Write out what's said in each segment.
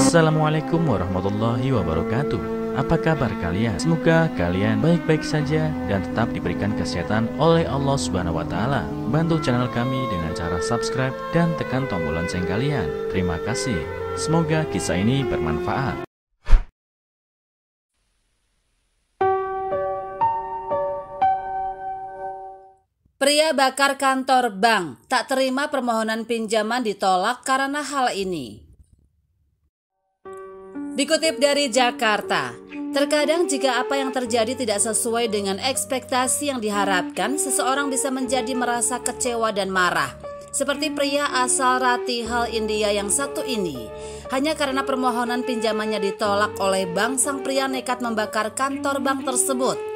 Assalamualaikum warahmatullahi wabarakatuh Apa kabar kalian? Semoga kalian baik-baik saja dan tetap diberikan kesehatan oleh Allah Subhanahu wa. Bantu channel kami dengan cara subscribe dan tekan tombol lonceng kalian. Terima kasih. Semoga kisah ini bermanfaat. Pria bakar kantor bank tak terima permohonan pinjaman ditolak karena hal ini. Dikutip dari Jakarta, terkadang jika apa yang terjadi tidak sesuai dengan ekspektasi yang diharapkan, seseorang bisa menjadi merasa kecewa dan marah. Seperti pria asal Ratihal India yang satu ini, hanya karena permohonan pinjamannya ditolak oleh bank, sang pria nekat membakar kantor bank tersebut.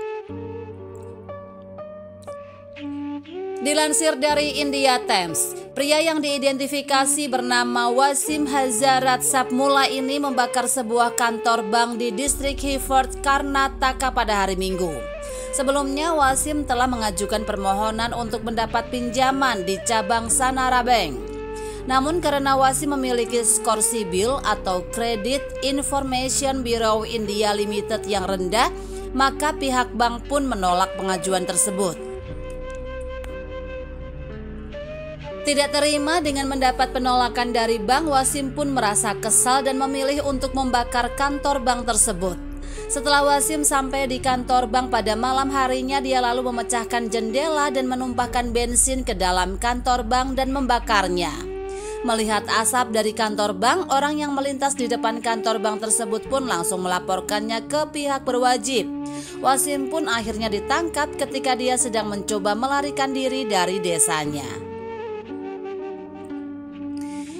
Dilansir dari India Times, pria yang diidentifikasi bernama Wasim Hazarat Sapmula ini membakar sebuah kantor bank di distrik Hiford, Karnataka pada hari Minggu. Sebelumnya, Wasim telah mengajukan permohonan untuk mendapat pinjaman di cabang Sanara Bank. Namun karena Wasim memiliki skor sibil atau Credit Information Bureau India Limited yang rendah, maka pihak bank pun menolak pengajuan tersebut. Tidak terima dengan mendapat penolakan dari bank, Wasim pun merasa kesal dan memilih untuk membakar kantor bank tersebut. Setelah Wasim sampai di kantor bank pada malam harinya, dia lalu memecahkan jendela dan menumpahkan bensin ke dalam kantor bank dan membakarnya. Melihat asap dari kantor bank, orang yang melintas di depan kantor bank tersebut pun langsung melaporkannya ke pihak berwajib. Wasim pun akhirnya ditangkap ketika dia sedang mencoba melarikan diri dari desanya.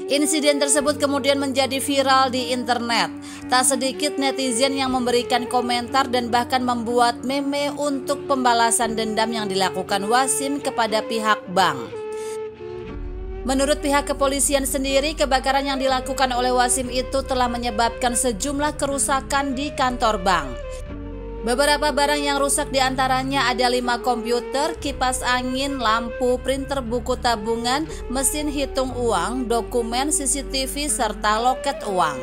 Insiden tersebut kemudian menjadi viral di internet. Tak sedikit netizen yang memberikan komentar dan bahkan membuat meme untuk pembalasan dendam yang dilakukan Wasim kepada pihak bank. Menurut pihak kepolisian sendiri, kebakaran yang dilakukan oleh Wasim itu telah menyebabkan sejumlah kerusakan di kantor bank. Beberapa barang yang rusak di antaranya ada lima komputer, kipas angin, lampu, printer buku tabungan, mesin hitung uang, dokumen CCTV, serta loket uang.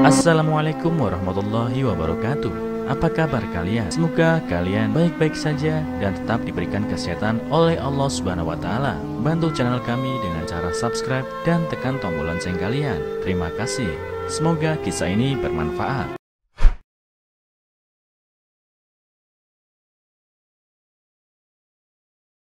Assalamualaikum warahmatullahi wabarakatuh apa kabar kalian? Semoga kalian baik-baik saja dan tetap diberikan kesehatan oleh Allah Subhanahu wa taala. Bantu channel kami dengan cara subscribe dan tekan tombol lonceng kalian. Terima kasih. Semoga kisah ini bermanfaat.